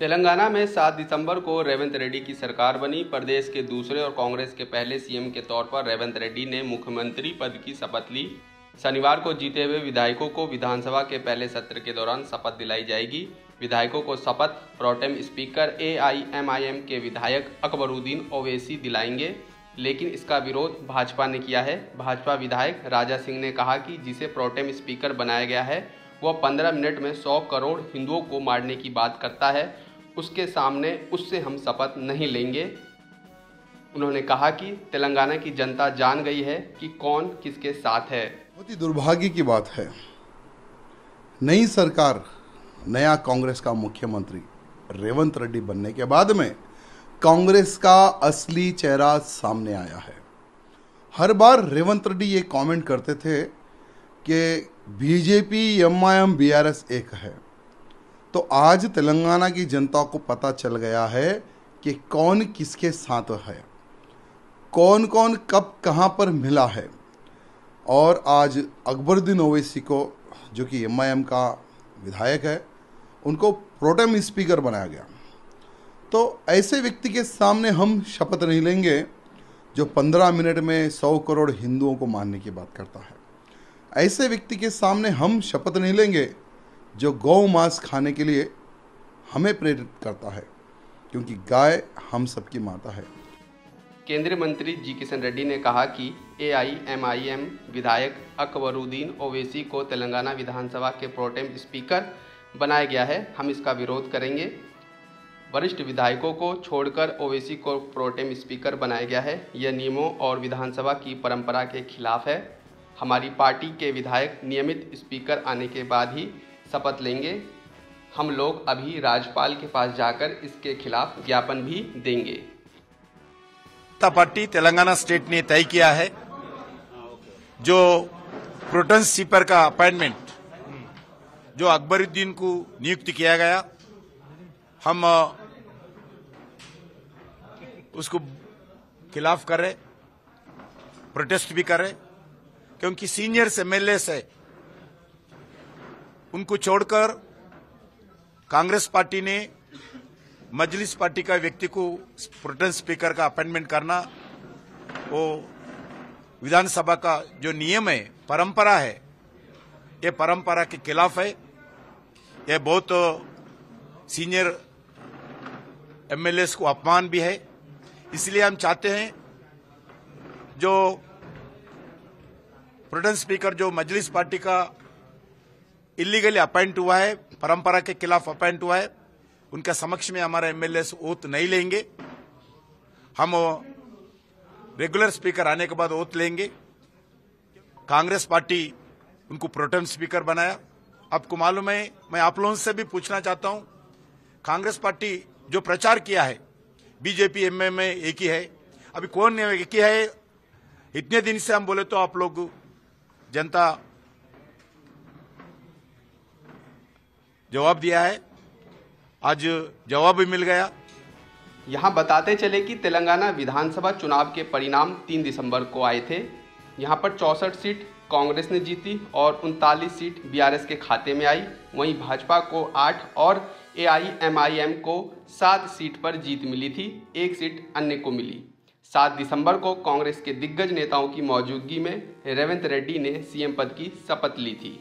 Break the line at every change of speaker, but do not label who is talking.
तेलंगाना में 7 दिसंबर को रेवंत रेड्डी की सरकार बनी। प्रदेश के दूसरे और कांग्रेस के पहले सीएम के तौर पर रेवंत रेड्डी ने मुख्यमंत्री पद की शपथ ली। शनिवार को जीते हुए विधायकों को विधानसभा के पहले सत्र के दौरान शपथ दिलाई जाएगी। विधायकों को शपथ प्रोटेम स्पीकर एआईएमआईएम के विधायक अकबरुद्दीन ओवैसी दिलाएँगे। लेकिन इसका विरोध भाजपा ने किया है। भाजपा विधायक राजा सिंह ने कहा कि जिसे प्रोटेम स्पीकर बनाया गया है, वह 15 मिनट में 100 करोड़ हिंदुओं को मारने की बात करता है। उसके सामने उससे हम शपथ नहीं लेंगे। उन्होंने कहा कि तेलंगाना की जनता जान गई है कि कौन किसके साथ है।
बहुत ही दुर्भाग्य की बात है। नई सरकार, नया कांग्रेस का मुख्यमंत्री रेवंत रेड्डी बनने के बाद में कांग्रेस का असली चेहरा सामने आया है। हर बार रेवंत रेड्डी ये कमेंट करते थे कि BJP, M I M, B R S एक है। तो आज तेलंगाना की जनता को पता चल गया है कि कौन किसके साथ है। कौन कौन कब कहाँ पर मिला है। और आज अकबरुद्दीन ओवैसी को, जो कि एम आई एम का विधायक है, उनको प्रोटेम स्पीकर बनाया गया। तो ऐसे व्यक्ति के सामने हम शपथ नहीं लेंगे, जो पंद्रह मिनट में सौ करोड़ हिंदुओं को मारने की बात करता है। ऐसे व्यक्ति के सामने हम शपथ नहीं लेंगे जो गौ मांस खाने के लिए हमें प्रेरित करता है, क्योंकि गाय हम सबकी माता है।
केंद्रीय मंत्री जी किशन रेड्डी ने कहा कि एआईएमआईएम विधायक अकबरुद्दीन ओवैसी को तेलंगाना विधानसभा के प्रोटेम स्पीकर बनाया गया है। हम इसका विरोध करेंगे। वरिष्ठ विधायकों को छोड़कर ओवैसी को प्रोटेम स्पीकर बनाया गया है। यह नियमों और विधानसभा की परंपरा के खिलाफ है। हमारी पार्टी के विधायक नियमित स्पीकर आने के बाद ही शपथ लेंगे। हम लोग अभी राज्यपाल के पास जाकर इसके खिलाफ ज्ञापन भी देंगे।
पार्टी तेलंगाना स्टेट ने तय किया है। जो प्रोटेंस स्पीकर का अपॉइंटमेंट, जो अकबरुद्दीन को नियुक्त किया गया, हम उसको खिलाफ कर रहे, प्रोटेस्ट भी कर रहे, क्योंकि सीनियर्स एमएलए है उनको छोड़कर कांग्रेस पार्टी ने मजलिस पार्टी का व्यक्ति को प्रोटेन स्पीकर का अपॉइंटमेंट करना, वो विधानसभा का जो नियम है, परंपरा है, ये परंपरा के खिलाफ है। ये बहुत सीनियर एमएलए को अपमान भी है। इसलिए हम चाहते हैं जो प्रोटेन स्पीकर, जो मजलिस पार्टी का इलीगली अपॉइंट हुआ है, परंपरा के खिलाफ अपॉइंट हुआ है। उनका समक्ष में हमारे एमएलए ओथ नहीं लेंगे। हम रेगुलर स्पीकर आने के बाद ओथ लेंगे। कांग्रेस पार्टी उनको प्रोटेम स्पीकर बनाया। आपको मालूम है मैं आप लोगों से भी पूछना चाहता हूँ, कांग्रेस पार्टी जो प्रचार किया है बीजेपी एमएम एक ही है। अभी कौन एक ही है? इतने दिन से हम बोले तो आप लोग जनता जवाब दिया है। आज जवाब भी मिल गया।
यहाँ बताते चले कि तेलंगाना विधानसभा चुनाव के परिणाम 3 दिसंबर को आए थे। यहाँ पर चौसठ सीट कांग्रेस ने जीती और उनतालीस सीट बीआरएस के खाते में आई। वहीं भाजपा को आठ और एआईएमआईएम को सात सीट पर जीत मिली थी। एक सीट अन्य को मिली। सात दिसंबर को कांग्रेस के दिग्गज नेताओं की मौजूदगी में रेवंत रेड्डी ने सीएम पद की शपथ ली थी।